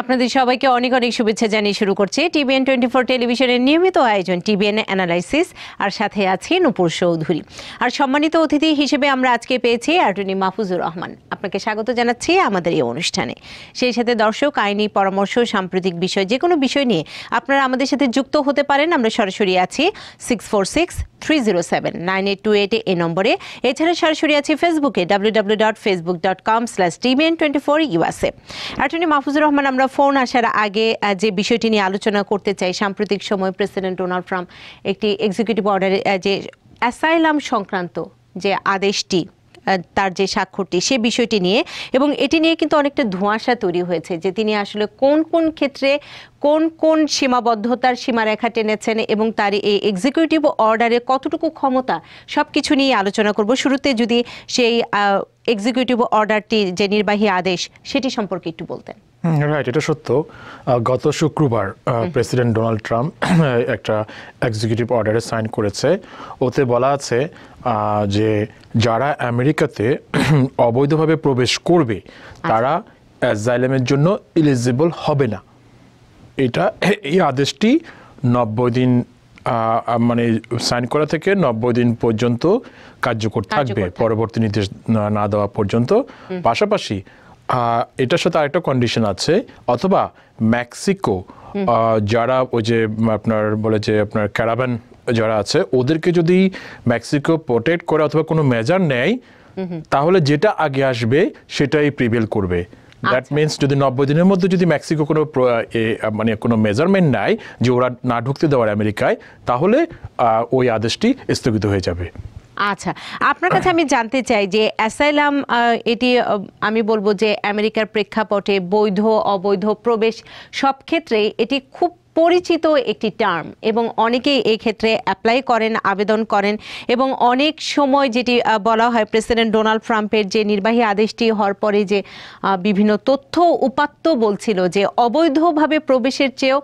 আপনাদের সবাইকে অনেক অনেক শুভেচ্ছা জানিয়ে শুরু করছে। টিভিএন টোয়েন্টি ফোর টেলিভিশনের নিয়মিত আয়োজন টিভিএন অ্যানালাইসিস আর সাথে আছে নূপুর চৌধুরী। আর সম্মানিত অতিথি হিসেবে আমরা আজকে পেয়েছি অ্যাটর্নি মাহফুজুর রহমান। আপনাকে স্বাগত জানাচ্ছি আমাদের এই অনুষ্ঠানে। সেই সাথে দর্শক, আইনি পরামর্শ, সাম্প্রতিক বিষয় যে কোনো বিষয় নিয়ে আপনারা আমাদের সাথে যুক্ত হতে পারেন। আমরা সরাসরি আছি six four six three zero seven nine eight two eight এই নম্বরে। এছাড়া সরাসরি আছে ফেসবুকে W W dot Facebook dot com slash TVN twenty four USA attorney Mahfuzur Rahman, আমরা ফোন আসার আগে যে বিষয়টি নিয়ে আলোচনা করতে চাই, সাম্প্রতিক সময় প্রেসিডেন্ট ডোনাল্ড ট্রাম্প একটি এক্সিকিউটিভ অর্ডারে যে অ্যাসাইলাম সংক্রান্ত যে আদেশটি তার যে স্বাক্ষরটি, সে বিষয়টি নিয়ে, এবং এটি নিয়ে কিন্তু অনেকটা ধোঁয়াশা তৈরি হয়েছে যে তিনি আসলে কোন কোন ক্ষেত্রে কোন কোন সীমাবদ্ধতার সীমারেখা টেনেছেন এবং তার এই এক্সিকিউটিভ অর্ডারে কতটুকু ক্ষমতা সব কিছু নিয়ে আলোচনা করব। শুরুতে যদি সেই এক্সিকিউটিভ অর্ডারটি যে নির্বাহী আদেশ সেটি সম্পর্কে একটু বলতেন। রাইট এটা সত্য। গত শুক্রবার প্রেসিডেন্ট ডোনাল্ড ট্রাম্প একটা এক্সিকিউটিভ অর্ডারে সাইন করেছে। ওতে বলা আছে যে যারা আমেরিকাতে অবৈধভাবে প্রবেশ করবে তারা অ্যাজাইলেমের জন্য ইলিজিবল হবে না। এটা এই আদেশটি নব্বই দিন মানে সাইন করা থেকে নব্বই দিন পর্যন্ত কার্যকর থাকবে পরবর্তী নির্দেশ না- দেওয়া পর্যন্ত। পাশাপাশি এটার সাথে আরেকটা কন্ডিশন আছে অথবা মেক্সিকো যারা ওই যে আপনার বলে যে আপনার ক্যারাবান যারা আছে ওদেরকে যদি মেক্সিকো প্রোটেক্ট করে অথবা কোনো মেজার নেয় তাহলে যেটা আগে আসবে সেটাই প্রিভেল করবে। দ্যাট মিনস যদি নব্বই দিনের মধ্যে যদি মেক্সিকো কোনো মানে কোনো মেজারমেন্ট নেয় যে ওরা না ঢুকতে দেওয়ার আমেরিকায় তাহলে আহ, ওই আদেশটি স্থগিত হয়ে যাবে। আচ্ছা। আপনার কাছে আমি জানতে চাই যে অ্যাসাইলাম এটি আমি বলব যে আমেরিকার প্রেক্ষাপটে বৈধ অবৈধ প্রবেশ সব ক্ষেত্রে এটি খুব পরিচিত একটি টার্ম এবং অনেকেই এই ক্ষেত্রে অ্যাপ্লাই করেন, আবেদন করেন এবং অনেক সময় যেটি বলা হয় প্রেসিডেন্ট ডোনাল্ড ট্রাম্পের যে নির্বাহী আদেশটি হওয়ার পরে যে বিভিন্ন তথ্য উপাত্ত বলছিল যে অবৈধভাবে প্রবেশের চেয়েও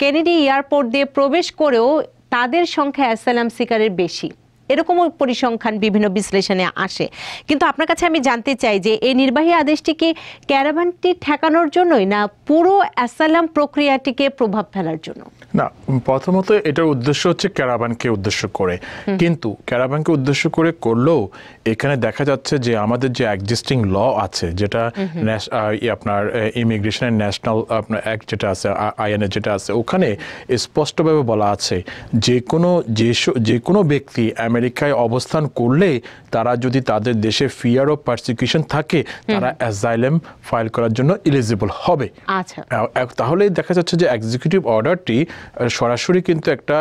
কেনেডি এয়ারপোর্ট দিয়ে প্রবেশ করেও তাদের সংখ্যা অ্যাসালাম শিকারের বেশি। এরকমও পরিসংখ্যান বিভিন্ন বিশ্লেষণে আসে। কিন্তু আপনার কাছে আমি জানতে চাই যে এই নির্বাহী আদেশটিকে ক্যারাভানটি ঠেকানোর জন্যই না পুরো অ্যাসালাম প্রক্রিয়াটিকে প্রভাব ফেলার জন্য? না প্রথমত এটার উদ্দেশ্য হচ্ছে ক্যারাবানকে উদ্দেশ্য করে। কিন্তু ক্যারাবানকে উদ্দেশ্য করে করলেও এখানে দেখা যাচ্ছে যে আমাদের যে এক্সিস্টিং ল আছে যেটা আপনার ইমিগ্রেশনের ন্যাশনাল আপনার অ্যাক্ট যেটা আছে আইএনএ যেটা আছে ওখানে স্পষ্টভাবে বলা আছে যে কোনো যে যে কোনো ব্যক্তি আমেরিকায় অবস্থান করলে তারা যদি তাদের দেশে ফিয়ার অফ পারসিকিউশন থাকে তারা অ্যাজাইলেম ফাইল করার জন্য ইলিজিবল হবে। আচ্ছা। তাহলে দেখা যাচ্ছে যে এক্সিকিউটিভ অর্ডারটি সরাসরি কিন্তু একটা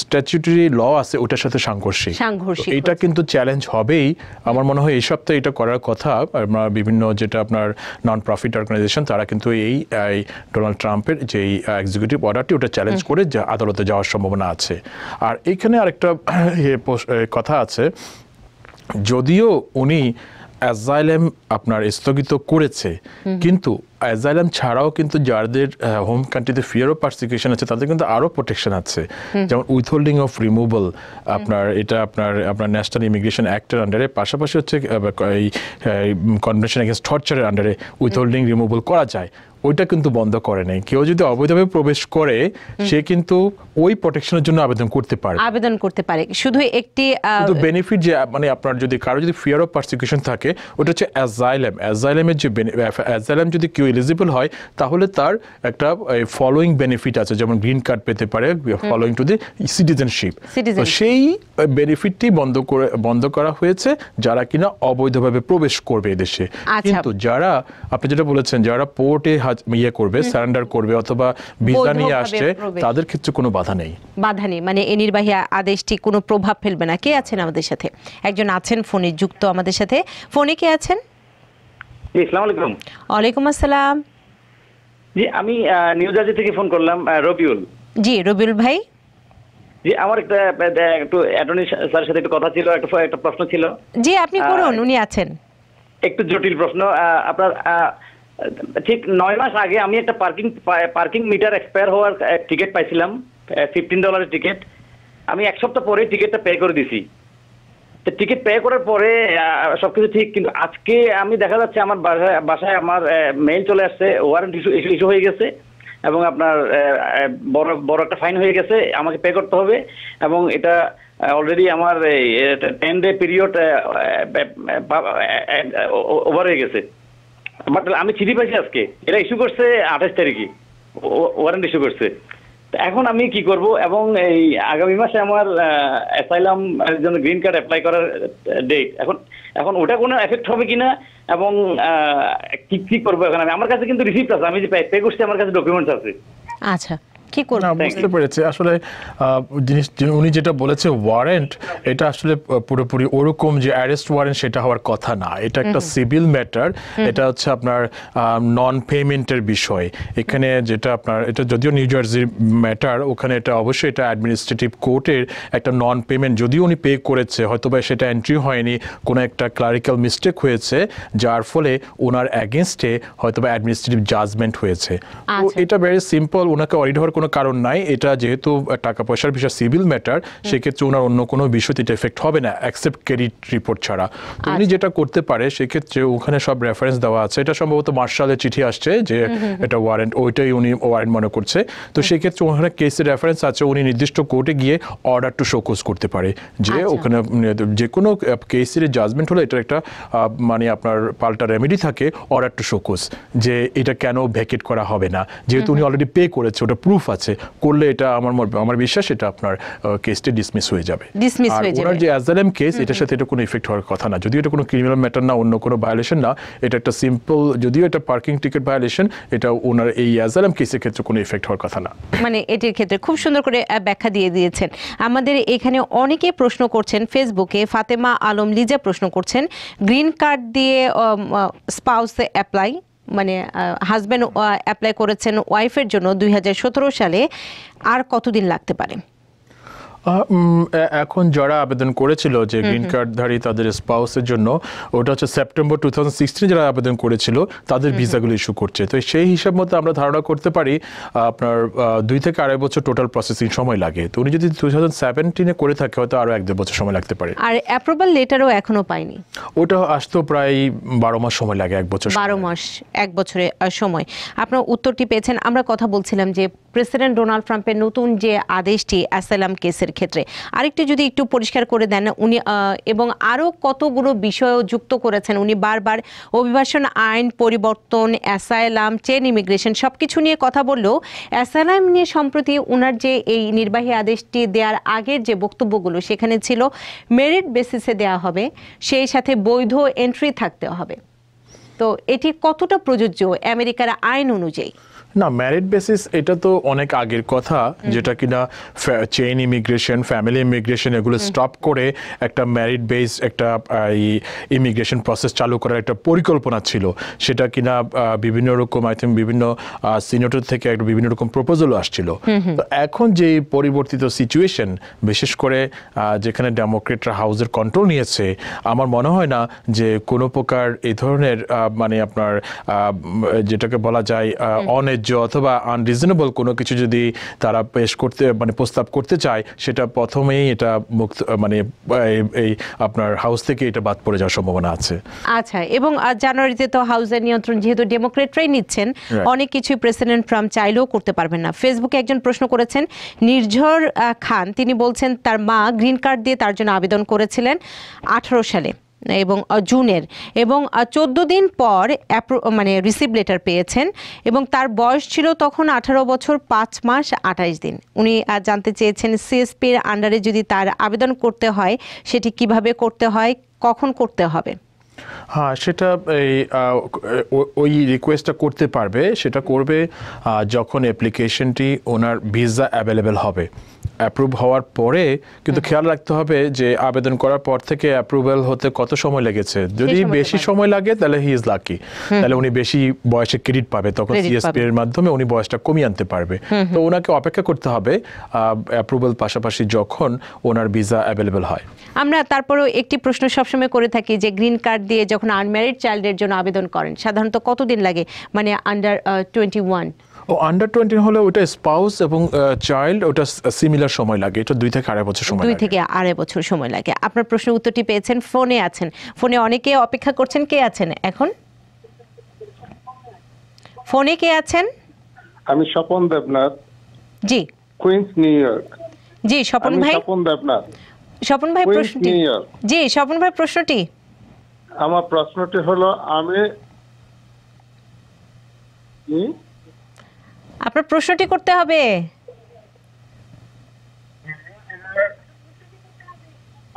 স্ট্যাচুটরি ল আছে ওটার সাথে সাংঘর্ষিক। এটা কিন্তু চ্যালেঞ্জ হবেই। আমার মনে হয় এই সপ্তাহে এটা করার কথা। আমরা বিভিন্ন যেটা আপনার নন প্রফিট অর্গানাইজেশন তারা কিন্তু এই ডোনাল্ড ট্রাম্পের যে এক্সিকিউটিভ অর্ডারটি ওটা চ্যালেঞ্জ করে যা আদালতে যাওয়ার সম্ভাবনা আছে। আর এইখানে আরেকটা ইয়ে কথা আছে যদিও উনি অ্যাজাইলেম আপনার স্থগিত করেছে কিন্তু অ্যাজাইলেম ছাড়াও কিন্তু যাদের হোম কান্ট্রিতে ফিয়ার অফ পারসিকিউশন আছে তাদের কিন্তু আরও প্রোটেকশন আছে। যেমন উইথহোল্ডিং অফ রিমুভাল আপনার এটা আপনার আপনার ন্যাশনাল ইমিগ্রেশন অ্যাক্টের আন্ডারে পাশাপাশি হচ্ছে এই কনভেনশন এগেন্স্ট টর্চারের আন্ডারে উইথহোল্ডিং রিমুভাল করা যায়। ওইটা কিন্তু বন্ধ করে নেই। কেউ যদি অবৈধভাবে প্রবেশ করে সে কিন্তু ওই প্রোটেকশনের জন্য আবেদন করতে পারে। আবেদন করতে পারে। শুধু একটি বেনিফিট যে মানে আপনার যদি কারও যদি ফিয়ার অফ পারসিকিউশন থাকে ওটা হচ্ছে অ্যাজাইলেম অ্যাজাইলেমের যে অ্যাজাইলেম যদি কেউ এলিজিবল হয় তাহলে তার একটা ফলোয়িং বেনিফিট আছে। যেমন গ্রিন কার্ড পেতে পারে ফলোয়িং টু দি সিটিজেনশিপ সেই বেনিফিটটি বন্ধ করে বন্ধ করা হয়েছে যারা কিনা অবৈধভাবে প্রবেশ করবে এদেশে। আচ্ছা। কিন্তু যারা আপনি যেটা বলেছেন যারা পোর্টে ইয়ে করবে সারেন্ডার করবে অথবা ভিসা নিয়ে আসছে তাদের ক্ষেত্রে কোনো বাধা নেই। বাধা নেই। মানে এই নির্বাহী আদেশটি কোনো প্রভাব ফেলবে না। কে আছেন আমাদের সাথে? একজন আছেন ফোনে যুক্ত আমাদের সাথে। ফোনে কে আছেন? আলাইকুম। ওয়ালাইকুম আসসালাম। জি আমি নিউ জার্সি থেকে ফোন করলাম রবিউল। জি রবিউল ভাই। জি আমার একটা একটু অ্যাটর্নি স্যারের সাথে একটু কথা ছিল একটা একটা প্রশ্ন ছিল। জি আপনি করুন উনি আছেন। একটু জটিল প্রশ্ন আহ, আপনার আহ, ঠিক নয় মাস আগে আমি একটা পার্কিং পার্কিং মিটার এক্সপায়ার হওয়ার টিকিট পাইছিলাম ফিফটিন ডলারের টিকিট আমি এক সপ্তাহ পরে টিকিটটা পে করে দিছি তো টিকিট পে করার পরে সবকিছু ঠিক কিন্তু আজকে আমি দেখা যাচ্ছে আমার বাসায় বাসায় আমার মেইল চলে আসছে ওয়ারেন্ট ইস্যু ইস্যু হয়ে গেছে এবং আপনার বড় বড় একটা ফাইন হয়ে গেছে আমাকে পে করতে হবে এবং এটা অলরেডি আমার এই টেন ডে পিরিয়ড ওভার হয়ে গেছে আমি চিঠি পাইছি আজকে। এটা ইস্যু করছে আঠাশ তারিখে। ওয়ারেন্ট ইস্যু করছে। এখন আমি কি করব এবং এই আগামী মাসে আমার অ্যাসাইলাম জন্য গ্রিন কার্ড অ্যাপ্লাই করার ডেট এখন এখন ওটা কোনো এফেক্ট হবে কিনা এবং কি কি করব এখন আমি? আমার কাছে কিন্তু রিসিপ্ট আছে। আমি যে পে করছি, আমার কাছে ডকুমেন্টস আছে। আচ্ছা। কি করব? বুঝতে পেরেছি। আসলে জিনিস উনি যেটা বলেছে ওয়ারেন্ট এটা আসলে পুরোপুরি ওরকম যে অ্যারেস্ট ওয়ারেন্ট সেটা হওয়ার কথা না। এটা একটা সিভিল ম্যাটার এটা হচ্ছে আপনার নন পেমেন্টের বিষয়। এখানে যেটা আপনার এটা যদিও নিউ জার্সির ম্যাটার ওখানে এটা অবশ্যই এটা অ্যাডমিনিস্ট্রেটিভ কোর্টের একটা নন পেমেন্ট যদিও উনি পে করেছে হয়তো বা সেটা এন্ট্রি হয়নি কোনো একটা ক্লারিক্যাল মিস্টেক হয়েছে যার ফলে ওনার অ্যাগেনস্টে হয়তো বা অ্যাডমিনিস্ট্রেটিভ জাজমেন্ট হয়েছে। তো আচ্ছা। এটা ভেরি সিম্পল ওনাকে অডিট হওয়ার কোনো কারণ নাই এটা যেহেতু টাকা পয়সার বিষয় সিভিল ম্যাটার সেক্ষেত্রে ওনার অন্য কোনো বিষয়তে এটা এফেক্ট হবে না অ্যাকসেপ্ট ক্রেডিট রিপোর্ট ছাড়া। তো উনি যেটা করতে পারে সেক্ষেত্রে ওখানে সব রেফারেন্স দেওয়া আছে। এটা সম্ভবত মার্শালের চিঠি আসছে যে এটা ওয়ারেন্ট ওইটাই উনি ওয়ারেন্ট মনে করছে। তো সেক্ষেত্রে ওখানে কেসের রেফারেন্স আছে উনি নির্দিষ্ট কোর্টে গিয়ে অর্ডার টু শোকোজ করতে পারে। যে আচ্ছা। ওখানে যে কোনো কেসের জাজমেন্ট হলে এটা একটা মানে আপনার পাল্টা রেমেডি থাকে অর্ডার টু শোকোজ যে এটা কেন ভ্যাকেট করা হবে না। যেহেতু উনি অলরেডি পে করেছে ওটা প্রুফ আছে করলে এটা আমার মনে- আমার বিশ্বাস এটা আপনার কেসটি ডিসমিস হয়ে যাবে। আর ওনার যে অ্যাজালেম কেস এটার সাথে এটা কোনো ইফেক্ট হওয়ার কথা না। যদিও এটা কোনো ক্রিমিনাল ম্যাটার না অন্য কোনো ভায়োলেশন না এটা একটা সিম্পল যদিও এটা পার্কিং টিকিট ভায়োলেশন এটা ওনার এই অ্যাজালেম কেসের ক্ষেত্রে কোনো ইফেক্ট হওয়ার কথা না। মানে এটির ক্ষেত্রে খুব সুন্দর করে ব্যাখ্যা দিয়ে দিয়েছেন। আমাদের এখানে অনেকে প্রশ্ন করছেন ফেসবুকে ফাতেমা আলম লিজা প্রশ্ন করছেন গ্রিন কার্ড দিয়ে স্পাউসে অ্যাপ্লাই মানে হাজব্যান্ড অ্যাপ্লাই করেছেন ওয়াইফের জন্য দু হাজার সতেরো সালে। আর কতদিন লাগতে পারে? এখন যারা আবেদন করেছিল যে গ্রিন কার্ডধারী তাদের স্পাউসের জন্য ওটা হচ্ছে সেপ্টেম্বর টু থাউজেন্ড সিক্সটিনে যারা আবেদন করেছিল তাদের ভিসাগুলো ইস্যু করছে। তো সেই হিসাব মতো আমরা ধারণা করতে পারি আপনার দুই থেকে আড়াই বছর টোটাল প্রসেসিং সময় লাগে। তো উনি যদি টু থাউজেন্ড সেভেন্টিনে করে থাকে হয়তো আরও এক দেড় বছর সময় লাগতে পারে। আর অ্যাপ্রুভাল লেটারও এখনও পাইনি। ওটা আসতো প্রায় বারো মাস সময় লাগে এক বছর বারো মাস এক বছরে সময়। আপনার উত্তরটি পেয়েছেন। আমরা কথা বলছিলাম যে প্রেসিডেন্ট ডোনাল্ড ট্রাম্পের নতুন যে আদেশটি অ্যাসালাম কেসের ক্ষেত্রে। আরেকটু যদি একটু পরিষ্কার করে দেন, উনি এবং আরও কতগুলো বিষয়ও যুক্ত করেছেন, উনি বারবার অভিবাসন আইন, পরিবর্তন, অ্যাসাইলাম, চেন ইমিগ্রেশন সব কিছু নিয়ে কথা বললেও অ্যাসাইলাম নিয়ে সম্প্রতি ওনার যে এই নির্বাহী আদেশটি দেওয়ার আগের যে বক্তব্যগুলো, সেখানে ছিল মেরিট বেসিসে দেওয়া হবে, সেই সাথে বৈধ এন্ট্রি থাকতে হবে। তো এটি কতটা প্রযোজ্য আমেরিকার আইন অনুযায়ী? না ম্যারিট বেসিস এটা তো অনেক আগের কথা যেটা কিনা চেইন ইমিগ্রেশন ফ্যামিলি ইমিগ্রেশন এগুলো স্টপ করে একটা ম্যারিট বেস একটা ইমিগ্রেশন প্রসেস চালু করার একটা পরিকল্পনা ছিল। সেটা কিনা বিভিন্ন রকম আই থিঙ্ক বিভিন্ন সিনেটর থেকে একটা বিভিন্ন রকম প্রপোজালও আসছিল। তো এখন যে পরিবর্তিত সিচুয়েশন বিশেষ করে যেখানে ডেমোক্রেটরা হাউসের কন্ট্রোল নিয়েছে আমার মনে হয় না যে কোনো প্রকার এই ধরনের মানে আপনার যেটাকে বলা যায় অন্যায্য অথবা আনরিজনেবল কোনো কিছু যদি তারা পেশ করতে মানে প্রস্তাব করতে চায় সেটা প্রথমেই এটা মুক্ত মানে এই- আপনার হাউস থেকে এটা বাদ পড়ে যাওয়ার সম্ভাবনা আছে। আচ্ছা এবং জানুয়ারিতে তো হাউসের নিয়ন্ত্রণ যেহেতু ডেমোক্রেটরাই নিচ্ছেন অনেক কিছুই প্রেসিডেন্ট ট্রাম্প চাইলেও করতে পারবেন না। ফেসবুকে একজন প্রশ্ন করেছেন নির্ঝর খান তিনি বলছেন তার মা গ্রিন কার্ড দিয়ে তার জন্য আবেদন করেছিলেন আঠারো সালে। এবং জুনের এবং চোদ্দ দিন পর মানে রিসিভ লেটার পেয়েছেন এবং তার বয়স ছিল তখন আঠারো বছর পাঁচ মাস আঠাইশ দিন। উনি জানতে চেয়েছেন সিএসপির আন্ডারে যদি তার আবেদন করতে হয়, সেটি কীভাবে করতে হয়, কখন করতে হবে? হ্যাঁ সেটা এই ওই রিকোয়েস্টটা করতে পারবে। সেটা করবে যখন অ্যাপ্লিকেশনটি ওনার ভিসা অ্যাভেলেবেল হবে। অ্যাপ্রুভ হওয়ার পরে কিন্তু খেয়াল রাখতে হবে যে আবেদন করার পর থেকে অ্যাপ্রুভাল হতে কত সময় লেগেছে। যদি বেশি সময় লাগে তাহলে হি ইজ লাকি তাহলে উনি বেশি বয়সে ক্রেডিট পাবে তখন সিএসপি এর মাধ্যমে উনি বয়সটা কমিয়ে আনতে পারবে। তো ওনাকে অপেক্ষা করতে হবে অ্যাপ্রুভাল পাশাপাশি যখন ওনার ভিসা অ্যাভেলেবেল হয়। আমরা তারপরেও একটি প্রশ্ন সবসময় করে থাকি যে গ্রিন কার্ড দিয়ে যখন আনম্যারিড চাইল্ডের জন্য আবেদন করেন সাধারণত কতদিন লাগে? মানে আন্ডার টোয়েন্টি ওয়ান ও আন্ডার টোয়েন্টি হলে ওটা স্পাউস এবং চাইল্ড ওটা সিমিলার সময় লাগে। এটা দুই থেকে আড়াই বছর সময় দুই থেকে আড়াই বছর সময় লাগে। আপনার প্রশ্নের উত্তরটি পেয়েছেন ফোনে আছেন। ফোনে অনেকে অপেক্ষা করছেন কে আছেন এখন? ফোনে কে আছেন? আমি স্বপন দেবনাথ। জি। কুইন্স নিউ ইয়র্ক জি স্বপন ভাই। স্বপন দেবনাথ। স্বপন ভাই প্রশ্নটি জি স্বপন ভাই প্রশ্নটি। আমার প্রশ্নটি হলো আমি কি? আপনার প্রশ্নটি করতে হবে।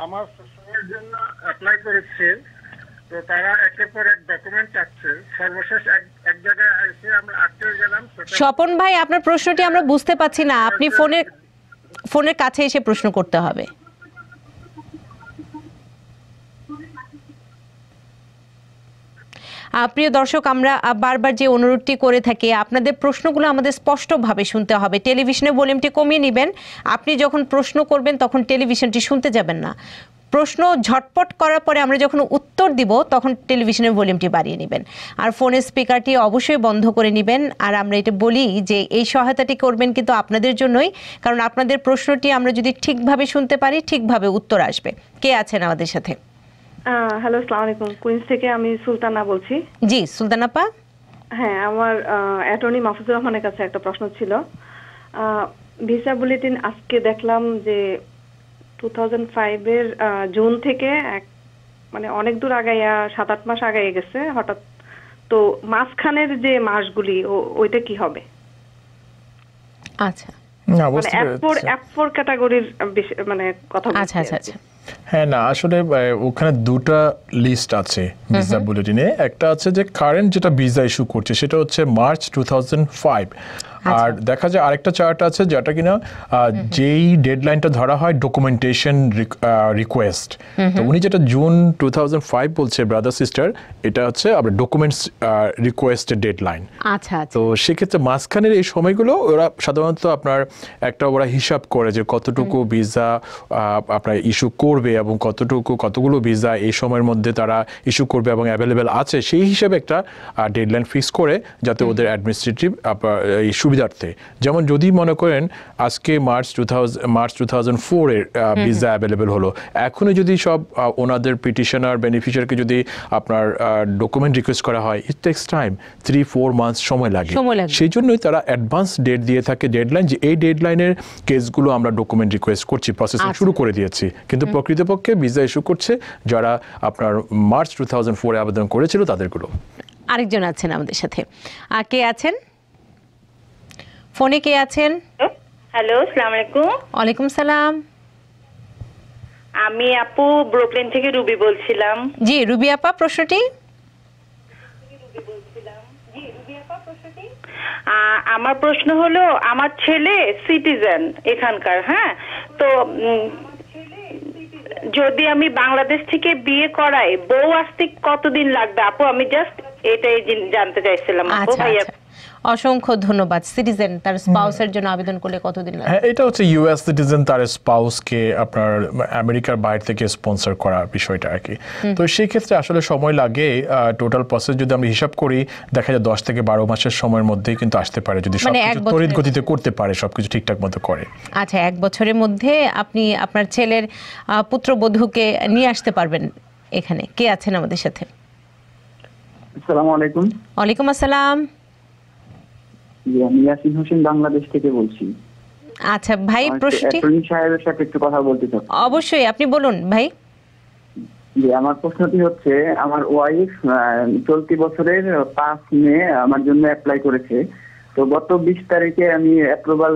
আমার শ্বশুরের জন্য অ্যাপ্লাই করেছি। তো তারা একের পর এক ডকুমেন্ট চাচ্ছে। সর্বশেষ এক জায়গায় এসে আমরা আটকে গেলাম স্বপন ভাই আপনার প্রশ্নটি আমরা বুঝতে পাচ্ছি না। আপনি ফোনের ফোনের কাছে এসে প্রশ্ন করতে হবে। প্রিয় দর্শক, আমরা বারবার যে অনুরোধটি করে থাকি, আপনাদের প্রশ্নগুলো আমাদের স্পষ্টভাবে শুনতে হবে। টেলিভিশনে ভলিউমটি কমিয়ে নেবেন। আপনি যখন প্রশ্ন করবেন, তখন টেলিভিশনটি শুনতে যাবেন না। প্রশ্ন ঝটপট করার পরে আমরা যখন উত্তর দিব, তখন টেলিভিশনের ভলিউমটি বাড়িয়ে নেবেন। আর ফোনের স্পিকারটি অবশ্যই বন্ধ করে নেবেন। আর আমরা এটা বলি যে, এই সহায়তাটি করবেন কিন্তু আপনাদের জন্যই, কারণ আপনাদের প্রশ্নটি আমরা যদি ঠিকভাবে শুনতে পারি, ঠিকভাবে উত্তর আসবে। কে আছেন আমাদের সাথে? হ্যালো আসসালামু আলাইকুম কুইন্স থেকে আমি সুলতানা বলছি। জি সুলতানাপা হ্যাঁ আমার অ্যাটর্নি মাহফুজুর রহমানের কাছে একটা প্রশ্ন ছিল। ভিসা বুলেটিন আজকে দেখলাম যে টু থাউজেন্ড ফাইভের জুন থেকে এক মানে অনেক দূর আগাইয়া সাত আট মাস আগাইয়ে গেছে। হঠাৎ তো মাঝখানের যে মাসগুলি ওইটা কি হবে? আচ্ছা। না, মানে বুঝতে অ্যাপ ফোর অ্যাপ ফোর ক্যাটাগরির মানে কথা বলছি আচ্ছা আচ্ছা আচ্ছা। হ্যাঁ না আসলে ওখানে দুটা লিস্ট আছে ভিসা বুলেটিনে একটা আছে যে কারেন্ট যেটা ভিসা ইস্যু করছে সেটা হচ্ছে মার্চ টু আর দেখা যায় আরেকটা চার্ট আছে যেটা কিনা যেই ডেডলাইনটা ধরা হয় ডকুমেন্টেশন রিকোয়েস্ট তো উনি যেটা জুন টু বলছে ব্রাদার সিস্টার এটা হচ্ছে আপনার ডকুমেন্টস রিকোয়েস্টের ডেডলাইন আচ্ছা আচ্ছা। তো সেক্ষেত্রে মাঝখানের এই সময়গুলো ওরা সাধারণত আপনার একটা ওরা হিসাব করে যে কতটুকু ভিসা আপনার ইস্যু করবে এবং কতটুকু কতগুলো ভিসা এই সময়ের মধ্যে তারা ইস্যু করবে এবং অ্যাভেলেবেল আছে সেই হিসাবে একটা ডেডলাইন ফিক্স করে যাতে ওদের অ্যাডমিনিস্ট্রেটিভ এই সুবিধার্থে। যেমন যদি মনে করেন আজকে March two March two thousand ফোরের ভিসা অ্যাভেলেবেল হলো। এখনই যদি সব ওনাদের পিটিশনার বেনিফিশিয়ারকে যদি আপনার ডকুমেন্ট রিকোয়েস্ট করা হয় it takes time three four months সময় লাগে। সেই জন্যই তারা অ্যাডভান্স ডেট দিয়ে থাকে ডেডলাইন যে এই ডেডলাইনের কেসগুলো আমরা ডকুমেন্ট রিকোয়েস্ট করছি প্রসেসিং আচ্ছা। শুরু করে দিয়েছি। কিন্তু প্রকৃতপক্ষে ভিসা ইস্যু করছে যারা আপনার মার্চ টু থাউজেন্ড ফোরে আবেদন করেছিল তাদেরগুলো। আরেকজন আছেন আমাদের সাথে। কে আছেন? ফোনে কে আছেন? হ্যালো আসসালামু আলাইকুম। ওয়ালাইকুম সালাম। আমি আপু ব্রুকলিন থেকে রুবি বলছিলাম। জি রুবি আপা প্রশ্নটি? আমার প্রশ্ন হলো আমার ছেলে সিটিজেন এখানকার হ্যাঁ? তো যদি আমি বাংলাদেশ থেকে বিয়ে করাই বউ আসতে কতদিন লাগবে? আপু আমি জাস্ট এটাই জানতে চাইছিলাম আপু আচ্ছা ভাইয়া। আচ্ছা। অসংখ্য ধন্যবাদ সিটিজেন তার স্পাউসের জন্য আবেদন করলে কতদিন লাগবে হ্যাঁ এটা হচ্ছে ইউএস সিটিজেন তার স্পাউসকে আপনার আমেরিকার বাইরে থেকে স্পন্সর করা বিষয়টা আর কি। তো সেই ক্ষেত্রে আসলে সময় লাগে টোটাল প্রসেস যদি আমরা হিসাব করি দেখা যায় দশ থেকে বারো মাসের সময়ের মধ্যেই কিন্তু আসতে পারে। যদি মানে তড়িৎ গতিতে করতে পারে সবকিছু ঠিকঠাক মতো করে। আচ্ছা এক বছরের মধ্যে আপনি আপনার ছেলের পুত্রবধূকে নিয়ে আসতে পারবেন এখানে। কে আছেন আমাদের সাথে? আসসালামু আলাইকুম। ওয়ালাইকুম আসসালাম। আমি ইয়াসিন হোসেন বাংলাদেশ থেকে বলছি। আচ্ছা ভাই প্রশ্নটি অ্যাটর্নি সাহেবের সাথে একটু কথা বলতে চাচ্ছি অবশ্যই আপনি বলুন ভাই। যে আমার প্রশ্নটি হচ্ছে আমার ওয়াইফ চলতি বছরের পাঁচ মে আমার জন্য অ্যাপ্লাই করেছে। তো গত বিশ তারিখে আমি অ্যাপ্রুভাল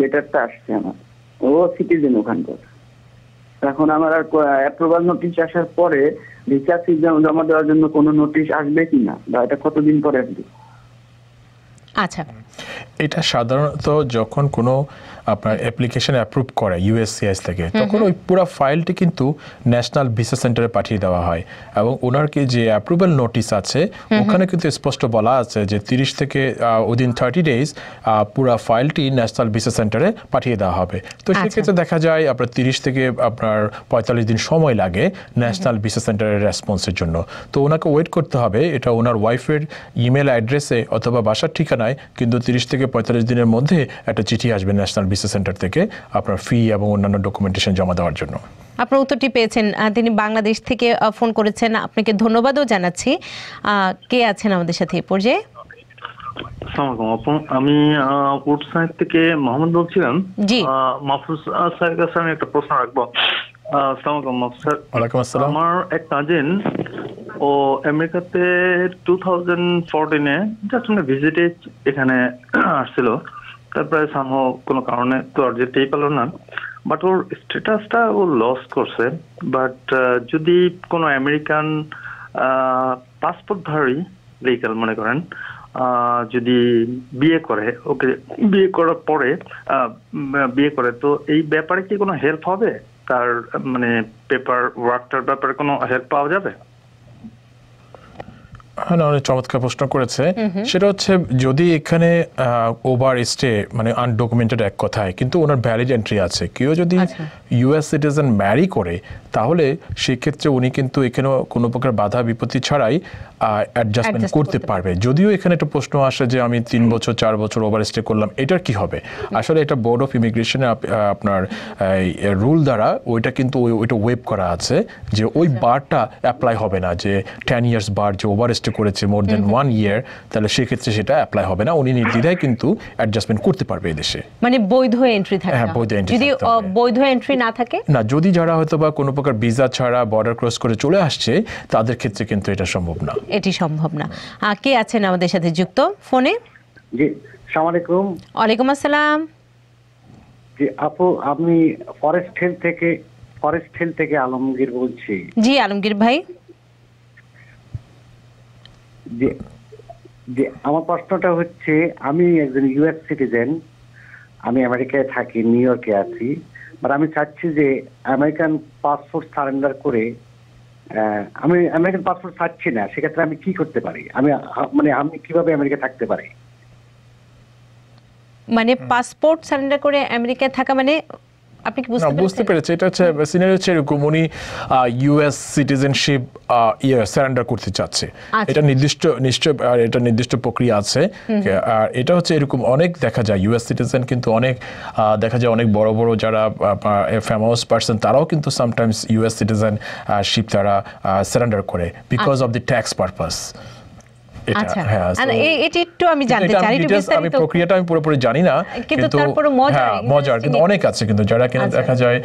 লেটারটা আসছে আমার। ও সিটিজেন ওখানকার। এখন আমার আর অ্যাপ্রুভাল নোটিশ আসার পরে ভিসা ফি জমা দেওয়ার জন্য কোনো নোটিশ আসবে কিনা বা এটা কতদিন পরে আসবে? আচ্ছা। এটা সাধারণত যখন কোনো আপনার অ্যাপ্লিকেশন অ্যাপ্রুভ করে ইউএসসিএস থেকে তখন ওই পুরো ফাইলটি কিন্তু ন্যাশনাল ভিসা সেন্টারে পাঠিয়ে দেওয়া হয়। এবং ওনার কি যে অ্যাপ্রুভাল নোটিস আছে ওখানে কিন্তু স্পষ্ট বলা আছে যে তিরিশ থেকে উইদিন থার্টি ডেজ পুরো ফাইলটি ন্যাশনাল ভিসা সেন্টারে পাঠিয়ে দেওয়া হবে। তো সেক্ষেত্রে দেখা যায় আপনার তিরিশ থেকে আপনার পঁয়তাল্লিশ দিন সময় লাগে ন্যাশনাল ভিসা সেন্টারের রেসপন্সের জন্য। তো ওনাকে ওয়েট করতে হবে এটা ওনার ওয়াইফের ইমেল অ্যাড্রেসে অথবা বাসার ঠিকানায় কিন্তু তিরিশ থেকে পঁয়তাল্লিশ দিনের মধ্যে একটা চিঠি আসবে ন্যাশনাল ভিসা সেন্টার থেকে আপনার ফি এবং অন্যান্য ডকুমেন্টেশন জমা দেওয়ার জন্য। আপনার উত্তরটি পেয়েছেন তিনি বাংলাদেশ থেকে ফোন করেছেন। আপনাকে ধন্যবাদও জানাচ্ছি। আহ, কে আছেন আমাদের সাথে এই পর্যায়ে? আমি উড সাইড থেকে মোহাম্মদ বলছিলাম। জি। আহ, মাহফুজ স্যারের কাছে আমি একটা প্রশ্ন রাখব। আমার এক কাজিন ও আমেরিকাতে টু থাউজেন্ড ফোরটিনে জাস্ট ভিজিটে এখানে আসছিল। তারপরে সামহ কোনো কারণে তো আর যেতেই পারল না। বাট ওর স্ট্যাটাসটা ও লস করছে। বাট যদি কোনো আমেরিকান পাসপোর্টধারী লিগাল মনে করেন যদি বিয়ে করে, ওকে বিয়ে করার পরে বিয়ে করে, তো এই ব্যাপারে কি কোনো হেল্প হবে? তার মানে পেপার ওয়ার্কটার ব্যাপারে কোনো হেল্প পাওয়া যাবে? হ্যাঁ অনেক চমৎকার প্রশ্ন করেছে। সেটা হচ্ছে যদি এখানে ওভার স্টে মানে আনডকুমেন্টেড এক কথায় কিন্তু ওনার ভ্যালিড এন্ট্রি আছে। কেউ যদি। ইউএস সিটিজেন ম্যারি করে তাহলে সেক্ষেত্রে উনি কিন্তু এখানে কোনো প্রকার বাধা বিপত্তি ছাড়াই অ্যাডজাস্টমেন্ট করতে পারবে। যদিও এখানে একটা প্রশ্ন আসে যে আমি তিন বছর চার বছর ওভার স্টে করলাম এটার কি হবে? আসলে এটা বোর্ড অফ ইমিগ্রেশনে আপনার রুল দ্বারা ওইটা কিন্তু ওই- ওইটা ওয়েব করা আছে যে ওই বারটা অ্যাপ্লাই হবে না যে টেন ইয়ার্স বার যে ওভার স্টে করেছে মোর দেন ওয়ান ইয়ার তাহলে সেক্ষেত্রে সেটা অ্যাপ্লাই হবে না। উনি নির্দ্বিধায় কিন্তু অ্যাডজাস্টমেন্ট করতে পারবে এই দেশে। মানে বৈধ এন্ট্রি থাকে হ্যাঁ, বৈধ এন্ট্রি যদি। বৈধ এন্ট্রি না থাকে? না যদি যারা হয়তো বা কোনো প্রকার ভিসা ছাড়া বর্ডার ক্রস করে চলে আসছে তাদের ক্ষেত্রে কিন্তু এটা সম্ভব না। এটি সম্ভব না। কে আছেন আমাদের সাথে যুক্ত? ফোনে? জি সালাম আলাইকুম ওয়ালাইকুম আসসালাম। জি আপু আমি ফরেস্ট হিল থেকে ফরেস্ট হিল থেকে আলমগীর বলছি। জি আলমগীর ভাই। যে যে আমার প্রশ্নটা হচ্ছে আমি একজন ইউএস সিটিজেন আমি আমেরিকায় থাকি নিউ ইয়র্কে আছি। বাট আমি চাচ্ছি যে আমেরিকান পাসপোর্ট সারেন্ডার করে আমি আমেরিকান পাসপোর্ট চাচ্ছি না, সেক্ষেত্রে আমি কি করতে পারি? আমি মানে আমি কীভাবে আমেরিকা থাকতে পারি? মানে পাসপোর্ট সারেন্ডার করে আমেরিকায় থাকা মানে আপনি কি বুঝতে পেরেছি। এটা হচ্ছে সিনারি হচ্ছে এরকম উনি ইউএস সিটিজেনশিপ ইয়ে সারেন্ডার করতে চাচ্ছে। আচ্ছা। এটা নির্দিষ্ট নিশ্চয় এটা নির্দিষ্ট প্রক্রিয়া আছে। আর এটা হচ্ছে এরকম অনেক দেখা যায় ইউএস সিটিজেন কিন্তু অনেক দেখা যায় অনেক বড় বড় যারা ফেমাস পার্সন তারাও কিন্তু সামটাইমস ইউএস সিটিজেন শিপ তারা সারেন্ডার করে because of the tax purpose আচ্ছা আর so- এ- এটি একটু আমি জানতে চাই একটু details- আমি প্রক্রিয়াটা আমি পুরোপুরি জানি না কিন্তু তারপরও মজার, মজার কিন্তু অনেক আছে কিন্তু যারা কিনা। দেখা যায়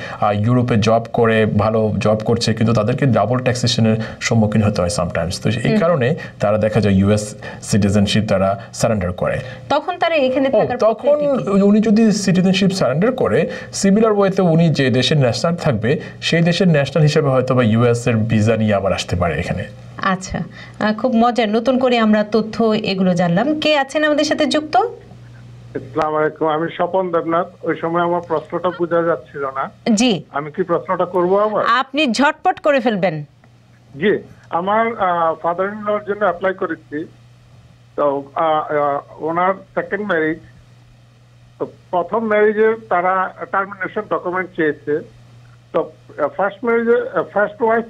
ইউরোপে জব করে ভালো জব করছে কিন্তু তাদেরকে ডাবল ট্যাক্সেশনের সম্মুখীন হতে হয় সামটাইমস তো এই কারণে তারা দেখা যায় ইউএস সিটিজেনশিপ তারা সারেন্ডার করে। তখন তারা এখানে থাকার তখন উনি যদি সিটিজেনশিপ সারেন্ডার করে সিমিলার ওয়েতে উনি যে দেশের ন্যাশনাল থাকবে সেই দেশের ন্যাশনাল হিসেবে হয়তো বা ইউএস এর ভিসা নিয়ে আবার আসতে পারে এখানে। আচ্ছা খুব মজার। নতুন করে আমরা তথ্য এগুলো জানলাম। কে আছেন আমাদের সাথে যুক্ত? আসসালামু আলাইকুম আমি স্বপন দেবনাথ। ওই সময় আমার প্রশ্নটা বোঝা যাচ্ছিল না। জি। আমি কি প্রশ্নটা করব আবার? আপনি ঝটপট করে ফেলবেন। জি আমার ফাদার ইন লর জন্য অ্যাপ্লাই করেছি। তো ওনার সেকেন্ড ম্যারেজ তো প্রথম ম্যারেজে তারা টার্মিনেশন ডকুমেন্ট চেয়েছে। তো ফার্স্ট ম্যারেজে ফার্স্ট ওয়াইফ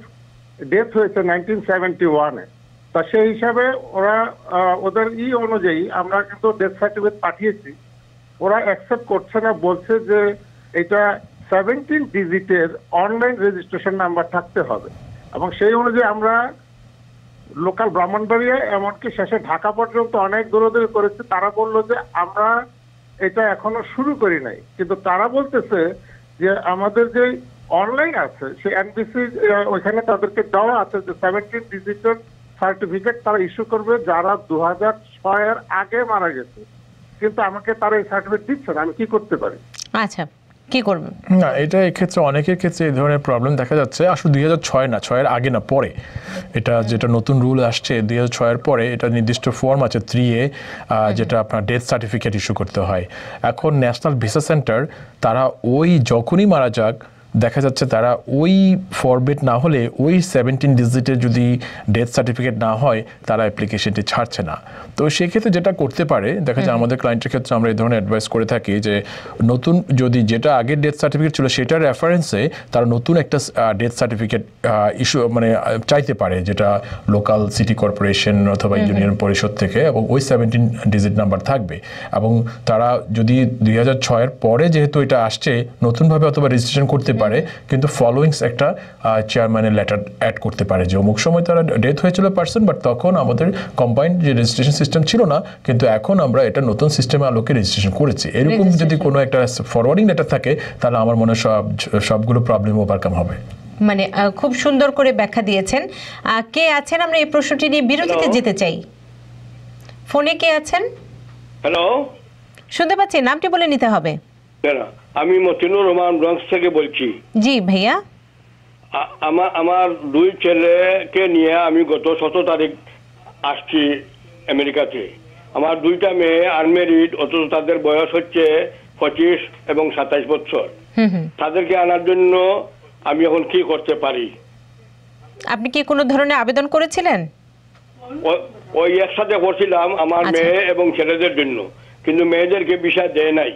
ডেথ হয়েছে নাইনটিন সেভেন্টি ওয়ানে তা সেই হিসাবে ওরা ওদের ই অনুযায়ী আমরা কিন্তু ডেথ সার্টিফিকেট পাঠিয়েছি। ওরা অ্যাকসেপ্ট করছে না, বলছে যে এটা সেভেন্টিন ডিজিটের অনলাইন রেজিস্ট্রেশন নাম্বার থাকতে হবে। এবং সেই অনুযায়ী আমরা লোকাল ব্রাহ্মণবাড়িয়া, এমনকি শেষে ঢাকা পর্যন্ত অনেক দৌড়দৌড়ি করেছে, তারা বলল যে আমরা এটা এখনও শুরু করি নাই। কিন্তু তারা বলতেছে যে আমাদের যে অনলাইন আছে। সেই এনবিসি ওইখানে তাদেরকে দেওয়া আছে যে সেভেন্টিন ডিজিটাল সার্টিফিকেট তারা ইস্যু করবে যারা দু হাজার ছয়ের আগে মারা গেছে। কিন্তু আমাকে তারা এই সার্টিফিকেট দিচ্ছে না আমি কি করতে পারি? আচ্ছা কি করবেন? না এটা এক্ষেত্রে অনেকের ক্ষেত্রে এই ধরনের প্রবলেম দেখা যাচ্ছে। আসলে দুই হাজার ছয় না ছয়ের আগে না পরে। এটা যেটা নতুন রুল আসছে দুই হাজার ছয়ের পরে এটা নির্দিষ্ট ফর্ম আছে থ্রি এ যেটা আপনার ডেথ সার্টিফিকেট ইস্যু করতে হয়। এখন ন্যাশনাল ভিসা সেন্টার তারা ওই যখনই মারা যাক দেখা যাচ্ছে তারা ওই ফরমেট না হলে ওই সেভেন্টিন ডিজিটের যদি ডেথ সার্টিফিকেট না হয় তারা অ্যাপ্লিকেশনটি ছাড়ছে না। তো সেক্ষেত্রে যেটা করতে পারে দেখা যায় আমাদের ক্লায়েন্টের ক্ষেত্রে আমরা এই ধরনের অ্যাডভাইস করে থাকি যে নতুন যদি যেটা আগের ডেথ সার্টিফিকেট ছিল সেটার রেফারেন্সে তারা নতুন একটা ডেথ সার্টিফিকেট ইস্যু মানে চাইতে পারে যেটা লোকাল সিটি কর্পোরেশন অথবা ইউনিয়ন পরিষদ থেকে এবং ওই সেভেন্টিন ডিজিট নাম্বার থাকবে। এবং তারা যদি দুই হাজার ছয়ের পরে যেহেতু এটা আসছে নতুনভাবে অথবা রেজিস্ট্রেশন করতে পারে কিন্তু ফলোয়িংস একটা চেয়ারম্যানের লেটার অ্যাড করতে পারে যে অমুক সময় তারা ডেথ হয়েছিল পার্সন বাট তখন আমাদের কম্বাইন্ড যে রেজিস্ট্রেশন সিস্টেম ছিল না কিন্তু এখন আমরা এটা নতুন সিস্টেমে আলোকে রেজিস্ট্রেশন করেছি। এরকম যদি কোনো একটা ফরওয়ার্ডিং লেটার থাকে তাহলে আমার মনে হয় সব সবগুলো প্রবলেম ওভারকাম হবে। মানে খুব সুন্দর করে ব্যাখ্যা দিয়েছেন। কে আছেন? আমরা এই প্রশ্নটি নিয়ে বিরতিতে যেতে চাই। ফোনে কে আছেন? হ্যালো শুনতে পাচ্ছি নামটি বলে নিতে হবে। আমি মতিনুর রহমান ব্রঙ্কস থেকে বলছি। জি ভাইয়া। আমার আমার দুই ছেলেকে নিয়ে আমি গত সতেরো তারিখ আসছি আমেরিকাতে। আমার দুইটা মেয়ে আনমেরিড অথচ তাদের বয়স হচ্ছে পঁচিশ এবং সাতাইশ বছর। তাদেরকে আনার জন্য আমি এখন কি করতে পারি? আপনি কি কোনো ধরনের আবেদন করেছিলেন? ওই একসাথে করছিলাম আমার আচ্ছা। মেয়ে এবং ছেলেদের জন্য। কিন্তু মেয়েদেরকে বিষয় দেয় নাই।